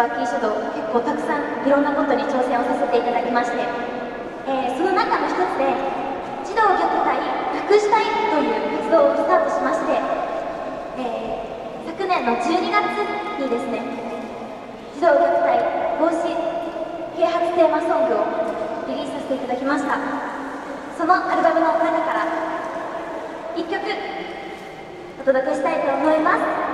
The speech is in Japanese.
バッキーシャドウ結構たくさんいろんなことに挑戦をさせていただきまして、えーその中の一つで児童虐待なくしたいという活動をスタートしまして、えー昨年の12月にですね児童虐待防止啓発テーマソングをリリースさせていただきました。そのアルバムの中から1曲お届けしたいと思います「